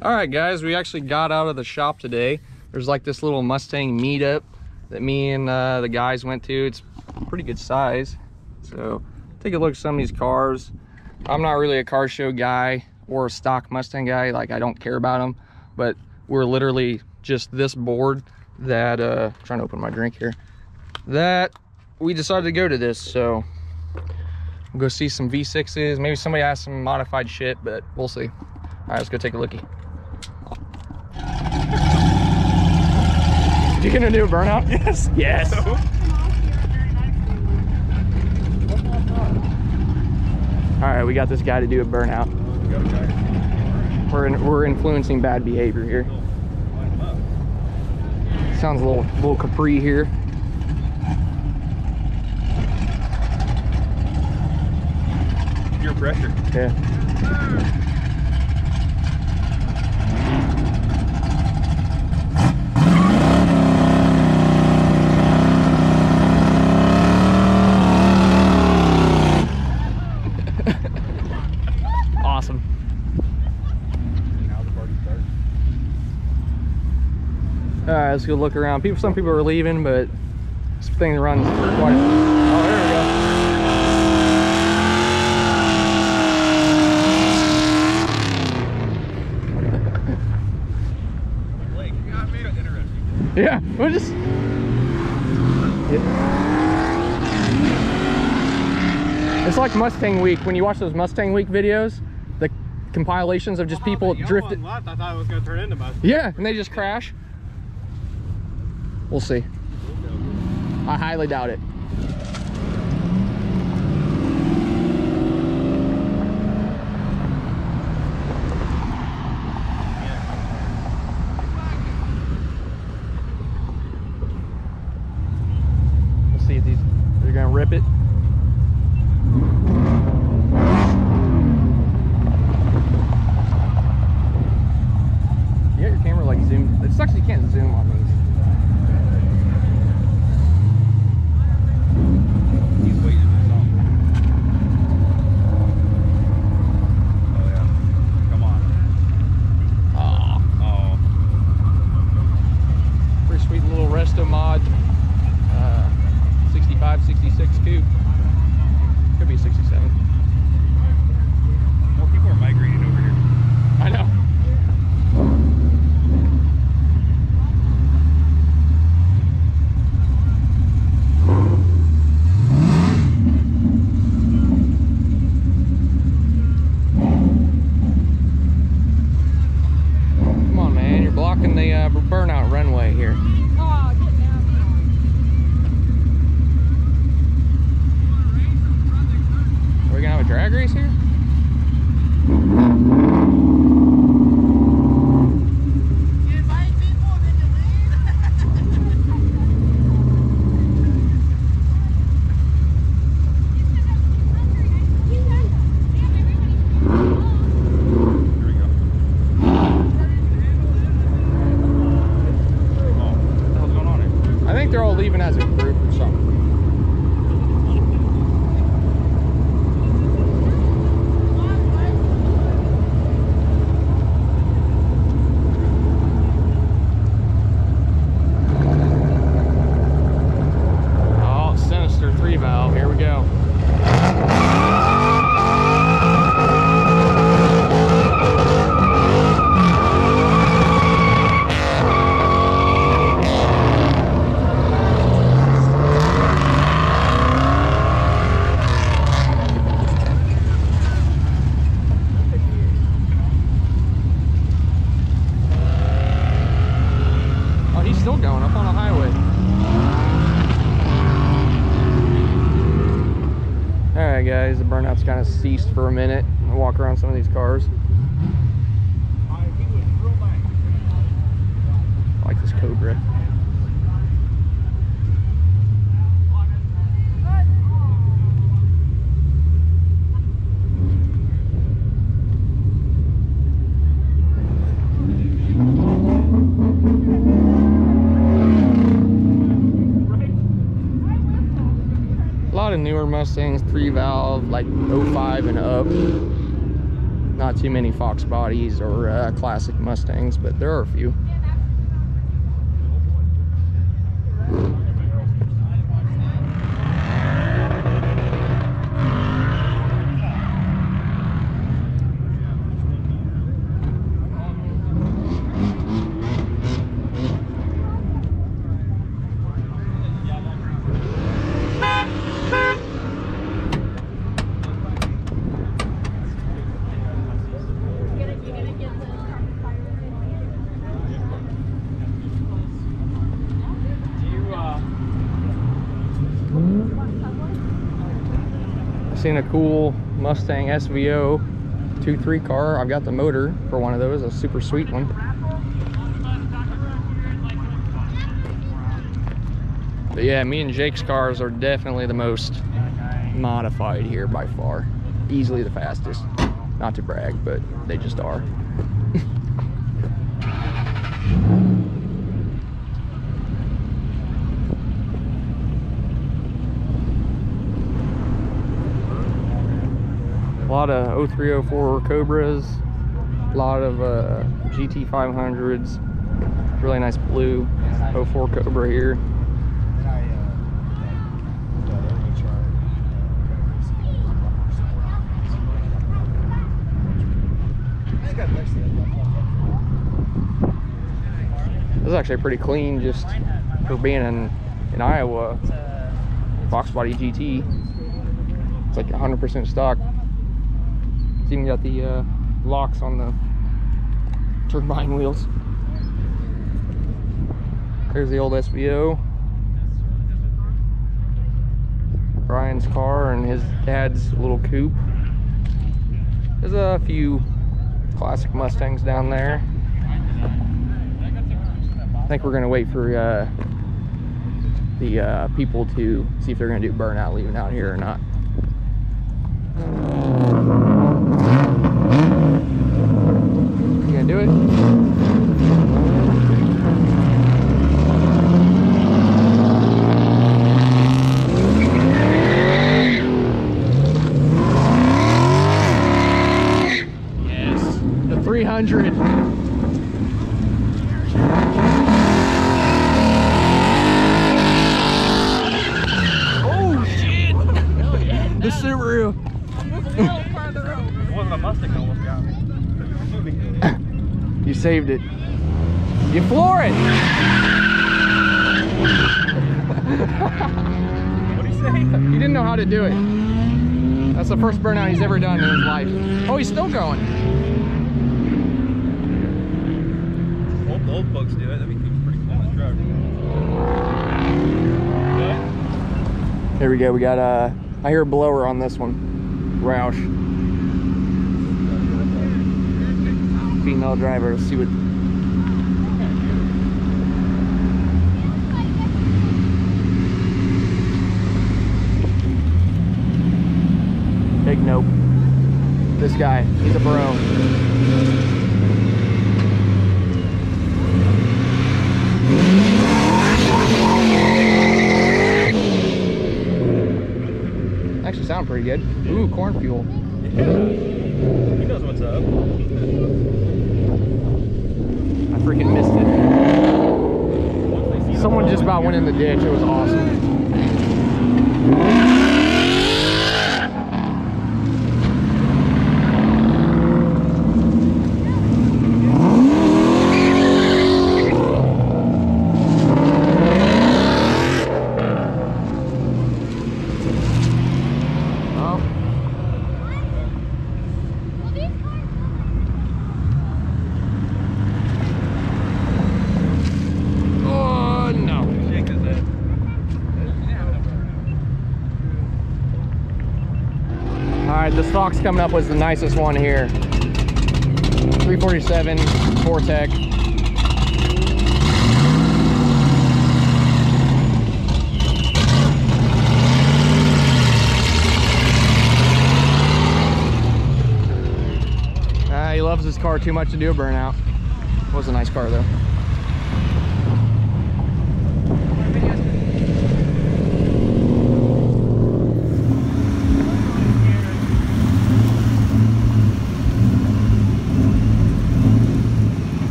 All right, guys, we actually got out of the shop today. There's like this little Mustang meetup that me and uh, the guys went to. It's pretty good size. So take a look at some of these cars. I'm not really a car show guy or a stock Mustang guy. Like I don't care about them, but we're literally just this board that, uh, I'm trying to open my drink here, that we decided to go to this. So we'll go see some V6s. Maybe somebody has some modified shit, but we'll see. All right, let's go take a lookie. You gonna do a burnout? Yes. Yes. All right, we got this guy to do a burnout. We're in, we're influencing bad behavior here. Sounds a little little capri here. Your pressure. Yeah. Let's go look around. People, some people are leaving, but this thing runs for quite. A, oh, there we go. Blake, you got me interesting. Yeah, we'll just. It's like Mustang Week. When you watch those Mustang Week videos, the compilations of just people oh, drifted. Left, I thought it was gonna turn into my. Yeah, and they just crash. We'll see. I highly doubt it. Burnout's kind of ceased for a minute. Walk around some of these cars. I like this Cobra. A lot of newer Mustangs, three valve, like 05 and up. Not too many Fox bodies or uh, classic Mustangs, but there are a few. Seen a cool Mustang SVO 2.3 car. I've got the motor for one of those, a super sweet one. But yeah, me and Jake's cars are definitely the most modified here by far. Easily the fastest. Not to brag, but they just are. a lot of 0304 Cobras, a lot of uh, GT 500s, really nice blue 04 Cobra here. This is actually pretty clean just for being in, in Iowa. Fox Body GT. It's like 100% stock. It's even got the uh, locks on the turbine wheels. There's the old SVO. Brian's car and his dad's little coupe. There's a few classic Mustangs down there. I think we're gonna wait for uh, the uh, people to see if they're gonna do burnout leaving out here or not. 100. the Subaru. you saved it. You floor it. what did he say? He didn't know how to do it. That's the first burnout he's ever done in his life. Oh, he's still going. Old, folks do it. That'd be pretty cool on the truck. Good? Here we go. We got uh, I hear a blower on this one. Roush. Female driver. Let's see what. Big nope. This guy, he's a bro. Actually sound pretty good. Ooh, corn fuel. Yeah. He knows what's up. I freaking missed it. Someone just about went in the ditch. It was awesome. Oh, oh no. Shake his head. All right, the stock's coming up was the nicest one here. 347 Vortech. Uh, he loves his car too much to do a burnout. Was a nice car though.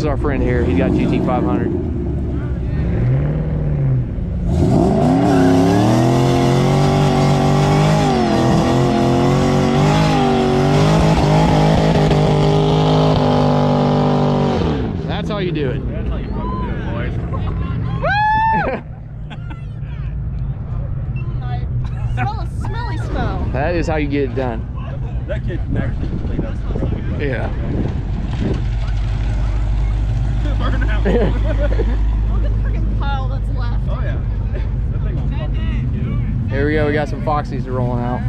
This is our friend here. He's got GT 500. That's how you do it. That's how you fucking do it, boys. Smelly smell. that is how you get it done. That kid can actually clean up some rubber, but- Yeah. Burn. Look at the freaking pile that's left. oh yeah. That thing will Here we go. We got some Foxies rolling out.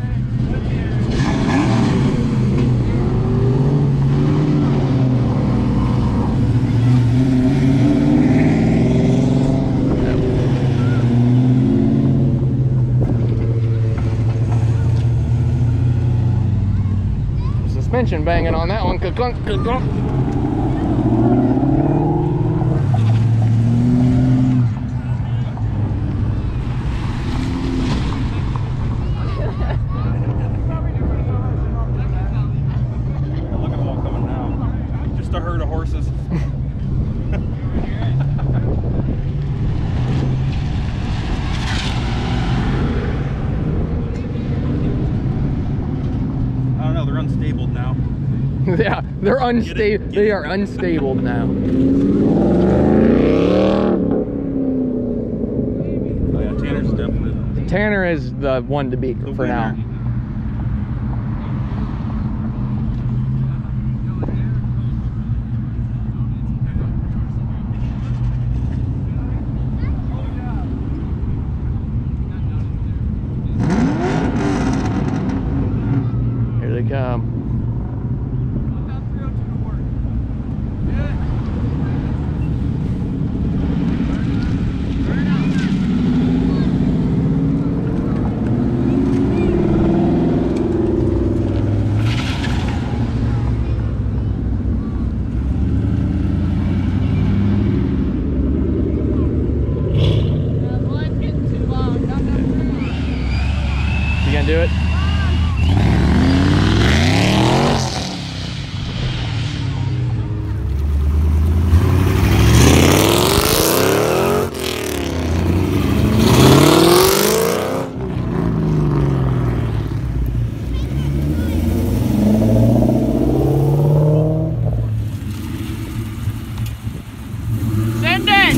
Suspension banging on that one. Ka-clunk, ka-clunk. Yeah, look at them all coming now. Just a herd of horses. I don't know, they're unstable now. yeah, they're Get unstable. They it? are unstable now. Oh yeah, Tanner's definitely Tanner is the one to beat the for now. winner they come. Uh, the line's getting too long. Not enough room. You gonna do it? Send it!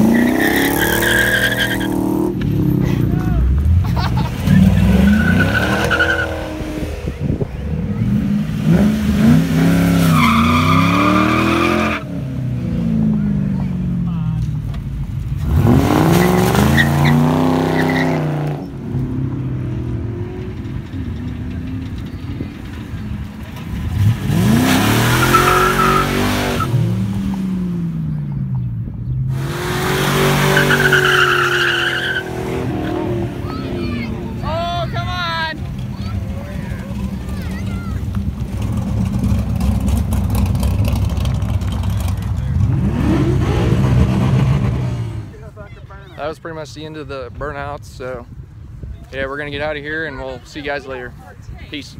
Oh, come on! That was pretty much the end of the burnouts. So, yeah, we're gonna get out of here and we'll see you guys later. Peace.